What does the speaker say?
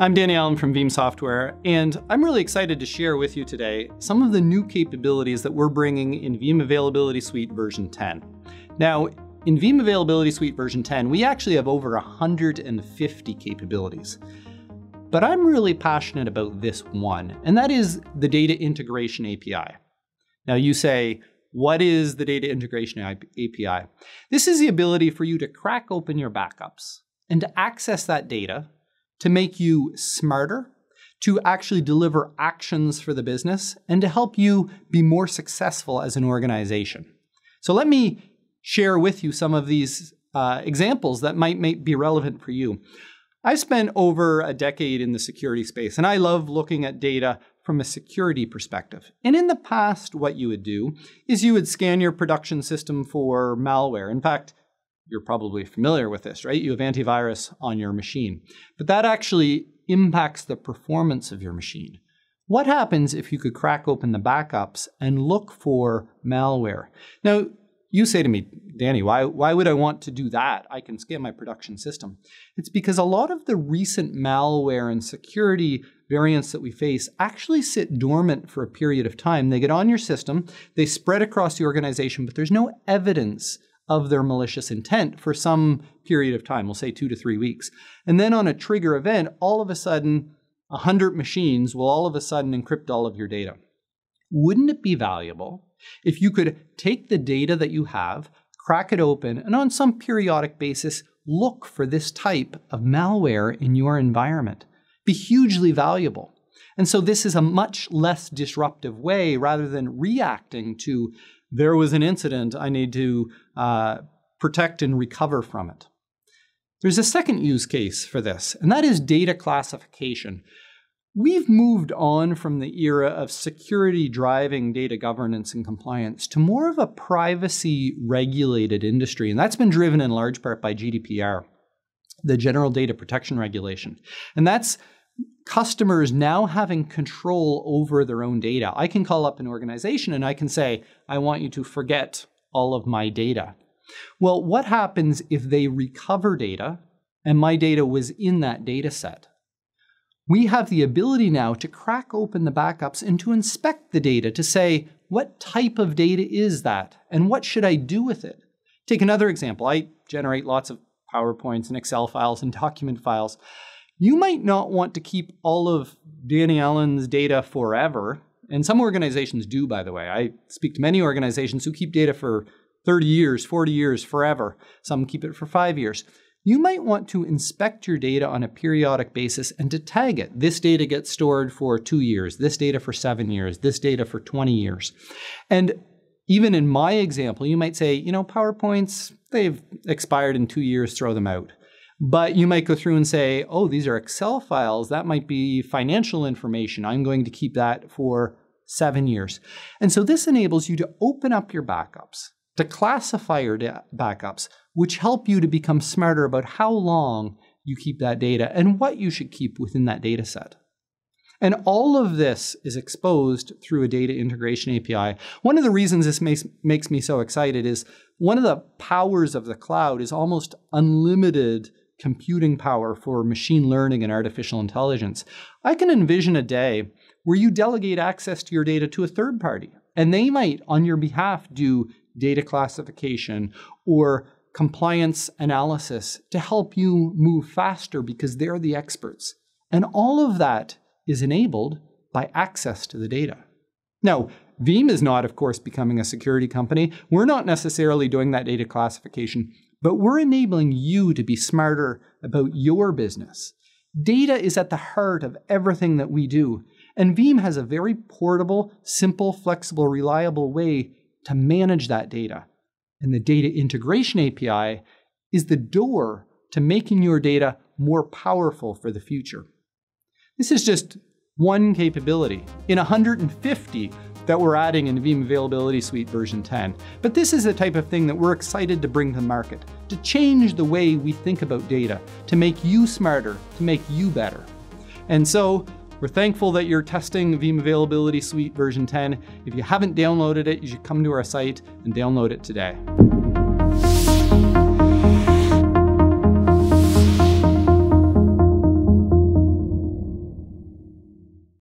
I'm Danny Allen from Veeam Software, and I'm really excited to share with you today some of the new capabilities that we're bringing in Veeam Availability Suite version 10. Now, in Veeam Availability Suite version 10, we actually have over 150 capabilities. But I'm really passionate about this one, and that is the Data Integration API. Now, you say, what is the Data Integration API? This is the ability for you to crack open your backups and to access that data to make you smarter, to actually deliver actions for the business, and to help you be more successful as an organization. So let me share with you some of these uh, examples that might, might be relevant for you. I've spent over a decade in the security space, and I love looking at data from a security perspective. And in the past, what you would do is you would scan your production system for malware. In fact, you're probably familiar with this, right? You have antivirus on your machine. But that actually impacts the performance of your machine. What happens if you could crack open the backups and look for malware? Now, you say to me, Danny, why, why would I want to do that? I can scan my production system. It's because a lot of the recent malware and security variants that we face actually sit dormant for a period of time. They get on your system, they spread across the organization, but there's no evidence of their malicious intent for some period of time, we'll say two to three weeks. And then on a trigger event, all of a sudden, 100 machines will all of a sudden encrypt all of your data. Wouldn't it be valuable if you could take the data that you have, crack it open, and on some periodic basis, look for this type of malware in your environment? Be hugely valuable. And so this is a much less disruptive way rather than reacting to there was an incident, I need to uh, protect and recover from it. There's a second use case for this, and that is data classification. We've moved on from the era of security driving data governance and compliance to more of a privacy regulated industry, and that's been driven in large part by GDPR, the General Data Protection Regulation. And that's customers now having control over their own data. I can call up an organization and I can say, I want you to forget all of my data. Well, what happens if they recover data and my data was in that data set? We have the ability now to crack open the backups and to inspect the data to say, what type of data is that and what should I do with it? Take another example. I generate lots of PowerPoints and Excel files and document files. You might not want to keep all of Danny Allen's data forever. And some organizations do, by the way. I speak to many organizations who keep data for 30 years, 40 years, forever. Some keep it for five years. You might want to inspect your data on a periodic basis and to tag it. This data gets stored for two years, this data for seven years, this data for 20 years. And even in my example, you might say, you know, PowerPoints, they've expired in two years, throw them out. But you might go through and say, oh, these are Excel files. That might be financial information. I'm going to keep that for seven years. And so this enables you to open up your backups, to classify your backups, which help you to become smarter about how long you keep that data and what you should keep within that data set. And all of this is exposed through a data integration API. One of the reasons this makes, makes me so excited is one of the powers of the cloud is almost unlimited computing power for machine learning and artificial intelligence, I can envision a day where you delegate access to your data to a third party, and they might, on your behalf, do data classification or compliance analysis to help you move faster because they're the experts. And all of that is enabled by access to the data. Now, Veeam is not, of course, becoming a security company. We're not necessarily doing that data classification, but we're enabling you to be smarter about your business. Data is at the heart of everything that we do, and Veeam has a very portable, simple, flexible, reliable way to manage that data. And the Data Integration API is the door to making your data more powerful for the future. This is just one capability in 150 that we're adding in Veeam Availability Suite version 10. But this is the type of thing that we're excited to bring to market, to change the way we think about data, to make you smarter, to make you better. And so we're thankful that you're testing Veeam Availability Suite version 10. If you haven't downloaded it, you should come to our site and download it today.